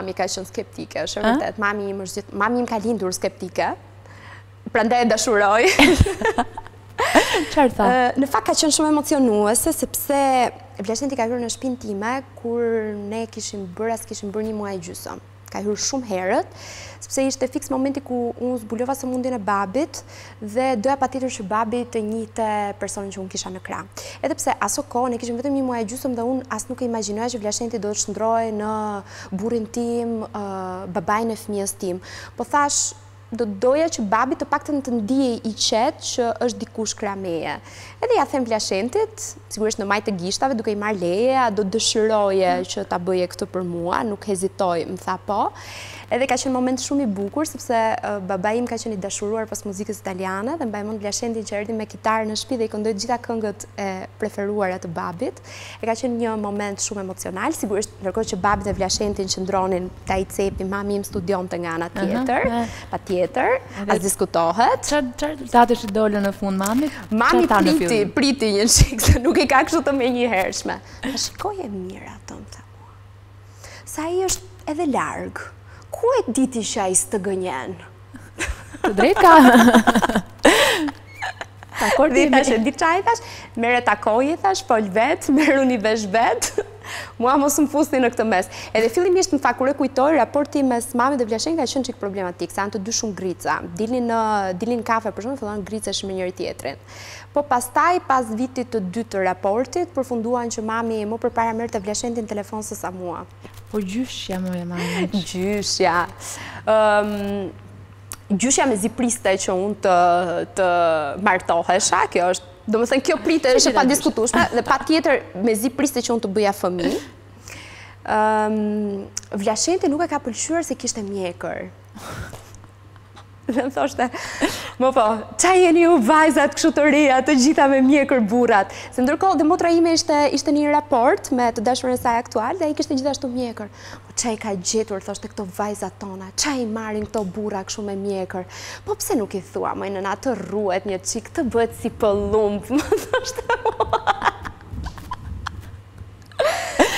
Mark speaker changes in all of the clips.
Speaker 1: Mami ka qenë skeptike, është vërtet. Mami im është gjithë, mami im ka lindur skeptike. Prandaj e dashuroj.
Speaker 2: Çfarë tha?
Speaker 1: Në fakt ka qenë shumë emocionuese sepse Vlashenti ka hyrë në shpinë time kur ne kishim bërë as kishim bërë një muaj e gjysëm. Ka hyrë shumë herët, sepse ishte fiks momenti ku unë zbulova sëmundjen e babit, Dhe doja patjetër që babi të njihte personin që unë kisha në krah. Edhe pse, aso kohë, ne kishim vetëm një muaj e gjysëm dhe unë as nuk e imagjinoja që Vlashenti do të shndërrohej në burrin tim, babain e fëmijës tim. Po thash, do të doja që babi të paktën të ndihej i qetë që është dikush krah meje. Edhe ia them Vlashentit, Sigurisht në majë të gishtave duke i marrë leje, a do dëshiroje mm. që ta bëje këtë për mua, nuk hezitoi, më tha po. Edhe ka qenë moment shumë i bukur, sepse baba im ka qenë i dashuruar pas muzikës italiane dhe mbaj mend Vlashentin që erdi me kitarë në shpi dhe i këndoi të gjitha këngët e preferuara të babit. E ka qenë një moment shumë emocional, sigurisht ndërkohë që babi dhe Vlashenti qëndronin te ai cepi mami im studionte nga ana tjetër. Patjetër, as diskutohet.
Speaker 2: Ça, ça të doli në fund, mami?
Speaker 1: Mami priti, priti një çikë, se nuk i ka kështu të menjëhershme. Pa shikoje mirë, thoshte mua. Se ai është edhe larg. Ku e di ti që ai s'të gënjen?
Speaker 2: Të drejtë ka.
Speaker 1: Dhe i thashë, e di ça i thash, merre takoje i thash, fol vet, merruni vesh vet, mua mos më fusni në këtë mes. Edhe fillimisht në fakt, kur e kujtoj, raporti mes mamit dhe Vlashentit ka qënë një çikë problematik, se janë të dy shumë grricës. Dilnin në, dilnin kafe për shembull, fillonin grriceshin me njëri tjetrin. Po pastaj, pas vitit të dytë të raportit, përfunduan që mami më përpara merrte Vlashentin në telefon sesa mua.
Speaker 2: Po gjyshja, moj e mami.
Speaker 1: Gjyshja. gjyshja mezi priste që unë të, të martohesha, kjo është, domethënë kjo pikë është e padiskutueshme, dhe patjetër mezi priste që unë të bëja fëmi. Um, ehm, Vlashentin nuk e ka pëlqyer se kishte mjekër. Dhe më thoshte, moj po, ça jeni ju vajzat kështu të reja, të gjitha me mjekër burrat. Se ndërkohë, dhe motra ime ishte, ishte në një raport me të dashurin e saj aktual, dhe ai kishte gjithashtu mjekër. Ça i ka gjetur thoshte këto vajzat tona, ça i marrin këto burra kshu me mjekër, po pse nuk i thua moj nëna të rruhet një çik të bëhet si pëllumb më thoshte mua.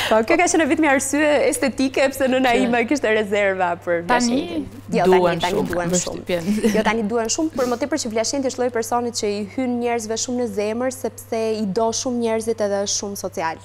Speaker 1: Po kjo ka qenë vetëm një arsye estetike pse nëna ime kishte rezerva për
Speaker 2: Vlashentin. Tani duhen shumë.
Speaker 1: Jo tani duhen shumë, për më tepër që Vlashenti është lloj personit që i hyn njerëzve shumë në zemër sepse i do shumë njerëzit edhe është shumë social.